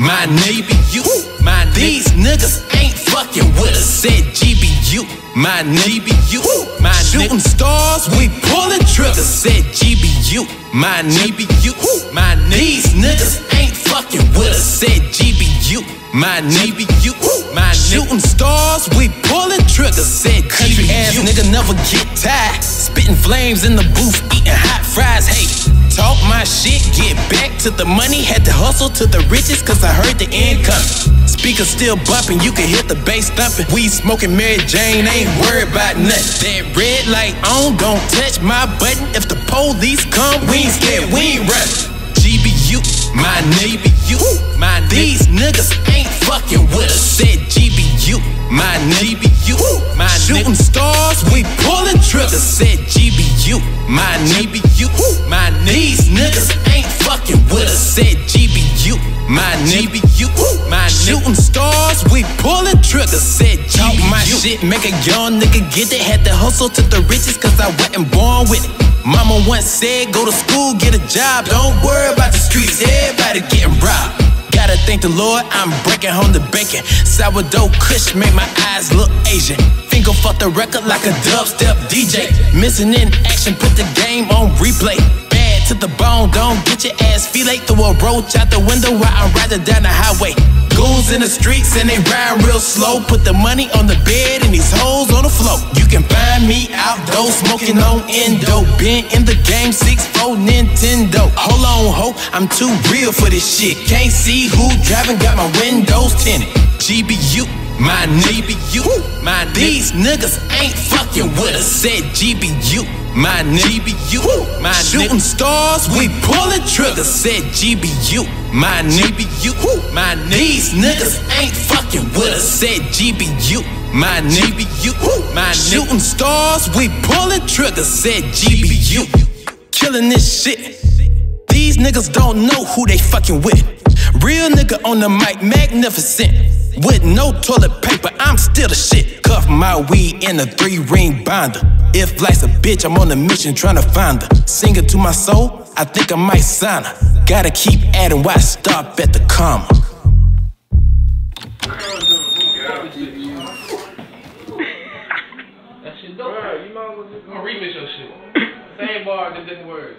my neighbor, you. My these niggas ain't fucking with us. Said GBU, my neighbor, you. My shooting stars, we pulling triggers. Said GBU, my neighbor, you. My these niggas ain't fucking with us. Said GBU, my neighbor, you. My shooting stars, we pulling triggers. Said Country ass nigga never get tired. Spitting flames in the booth, eating hot fries. Hey, to the money. Had to hustle to the riches, cause I heard the income. Speakers still bumping, you can hear the bass thumping. We smoking Mary Jane, ain't worried about nothing. That red light on, don't touch my button. If the police come, we ain't scared, we ain't running. GBU, my neighbor, you. My these niggas ain't fucking with us. Said GBU, my neighbor, you. My shooting stars, we pulling triggers. Said GBU, my neighbor, Said GBU, my neighbor, you. My shooting stars, we pulling triggers. Said Talk my shit, make a young nigga get it. Had to hustle to the riches, cause I wasn't born with it. Mama once said, go to school, get a job. Don't worry about the streets, everybody getting robbed. Gotta thank the Lord, I'm breaking home the bacon. Sourdough kush make my eyes look Asian. Finger fuck the record like a dubstep DJ. Missing in action, put the game on replay. The bone, don't get your ass fillet. Throw a roach out the window while I'm riding down the highway. Goons in the streets and they ride real slow. Put the money on the bed and these hoes on the floor. You can find me outdoors smoking on endo. Been in the game, 6-4 Nintendo. Hold on, ho, I'm too real for this shit. Can't see who driving, got my windows tinted. GBU, my neighbor, you. My these niggas ain't fucking with us. Said GBU, my neighbor, you. My shooting stars, we pulling triggers. Said GBU, my neighbor, you. My these niggas ain't fucking with us. Said GBU, my you. My shooting stars, we pulling triggers. Said GBU, Killing this shit. These niggas don't know who they fucking with. Real nigga on the mic, magnificent. With no toilet paper, I'm still the shit. Cuff my weed in a three ring binder. If life's a bitch, I'm on a mission trying to find her. Sing it to my soul, I think I might sign her. Gotta keep adding, why stop at the comma? That shit dope. I'm gonna remix your shit. Same bar, just different words.